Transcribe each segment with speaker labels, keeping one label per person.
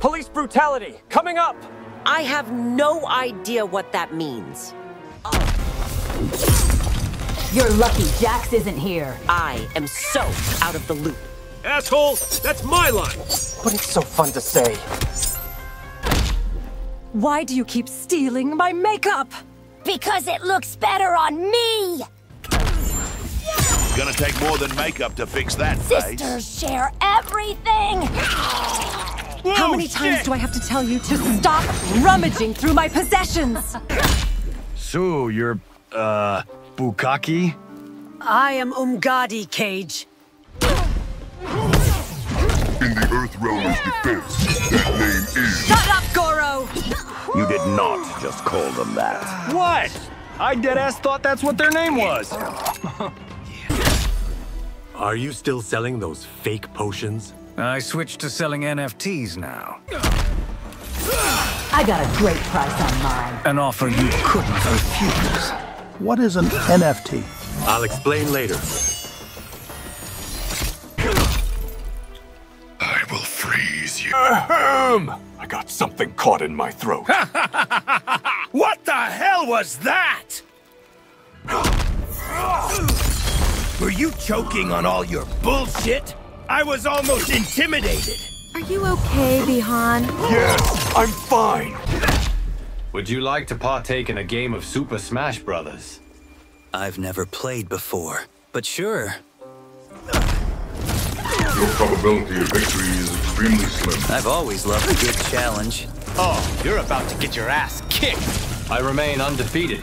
Speaker 1: Police brutality, coming up!
Speaker 2: I have no idea what that means.
Speaker 3: You're lucky Jax isn't here.
Speaker 2: I am so out of the loop.
Speaker 4: Asshole, that's my line.
Speaker 1: But it's so fun to say.
Speaker 5: Why do you keep stealing my makeup?
Speaker 6: Because it looks better on me!
Speaker 7: Gonna take more than makeup to fix that face.
Speaker 6: Sisters share everything!
Speaker 5: How many times do I have to tell you to stop rummaging through my possessions?
Speaker 8: So, you're, uh, Bukaki?
Speaker 5: I am Umgadi, Cage.
Speaker 9: In the Earth Realmer's defense, that name is...
Speaker 5: Shut up, Goro!
Speaker 10: You did not just call them that.
Speaker 8: What? I deadass thought that's what their name was.
Speaker 4: Are you still selling those fake potions?
Speaker 11: I switched to selling NFTs now.
Speaker 3: I got a great price on mine.
Speaker 11: An offer you couldn't refuse.
Speaker 12: What is an NFT?
Speaker 4: I'll explain later.
Speaker 9: I will freeze you.
Speaker 13: Ahem! I got something caught in my throat.
Speaker 4: what the hell was that? Were you choking on all your bullshit? I was almost intimidated.
Speaker 5: Are you okay, Bi-Han?
Speaker 13: Yes, I'm fine.
Speaker 14: Would you like to partake in a game of Super Smash Brothers?
Speaker 11: I've never played before, but sure.
Speaker 9: Your probability of victory is extremely slim.
Speaker 11: I've always loved a good challenge.
Speaker 14: Oh, you're about to get your ass kicked. I remain undefeated.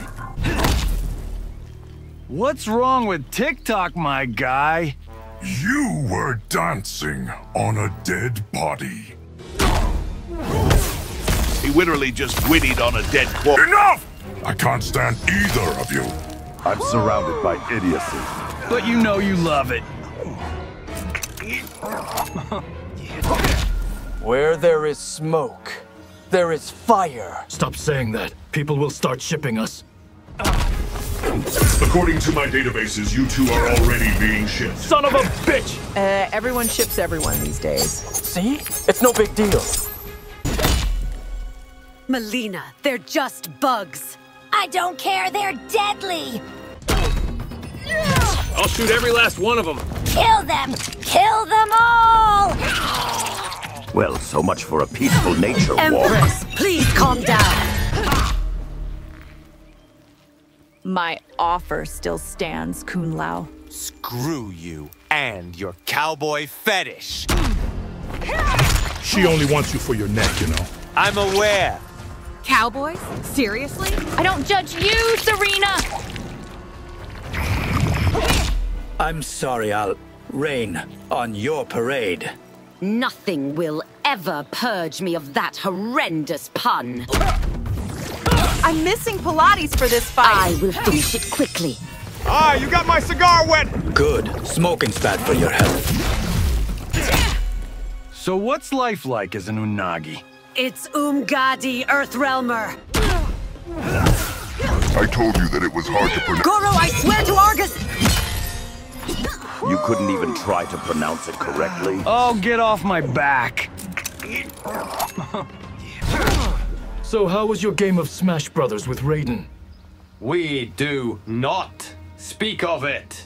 Speaker 8: What's wrong with TikTok, my guy?
Speaker 9: You were dancing on a dead body.
Speaker 7: He literally just whinnied on a dead corpse.
Speaker 9: Enough! I can't stand either of you.
Speaker 10: I'm surrounded by idiocy.
Speaker 8: But you know you love it.
Speaker 1: Where there is smoke, there is fire.
Speaker 13: Stop saying that. People will start shipping us.
Speaker 9: According to my databases, you two are already being shipped.
Speaker 13: Son of a bitch!
Speaker 15: Uh, everyone ships everyone these days.
Speaker 1: See? It's no big deal.
Speaker 5: Mileena, they're just bugs.
Speaker 6: I don't care, they're deadly!
Speaker 4: I'll shoot every last one of them.
Speaker 6: Kill them! Kill them all!
Speaker 10: Well, so much for a peaceful nature walk.
Speaker 5: Empress, please calm down.
Speaker 15: My offer still stands, Kung Lao.
Speaker 4: Screw you and your cowboy fetish.
Speaker 9: She only wants you for your neck, you know.
Speaker 4: I'm aware.
Speaker 5: Cowboys? Seriously?
Speaker 15: I don't judge you, Serena!
Speaker 11: I'm sorry, I'll rain on your parade.
Speaker 2: Nothing will ever purge me of that horrendous pun.
Speaker 15: I'm missing Pilates for this fight.
Speaker 2: I will finish it quickly.
Speaker 4: Ah, you got my cigar wet!
Speaker 11: Good. Smoking's bad for your health.
Speaker 8: So what's life like as an Unagi?
Speaker 5: It's Umgadi, Earthrealmer.
Speaker 9: I told you that it was hard to pronounce.
Speaker 5: Goro, I swear to Argus!
Speaker 10: You couldn't even try to pronounce it correctly.
Speaker 8: Oh, get off my back.
Speaker 13: So how was your game of Smash Brothers with Raiden?
Speaker 14: We do not speak of it.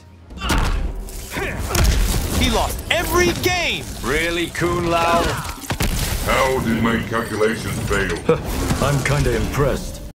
Speaker 4: He lost every game!
Speaker 14: Really, Kung Lao?
Speaker 9: How did my calculations fail?
Speaker 13: I'm kinda impressed.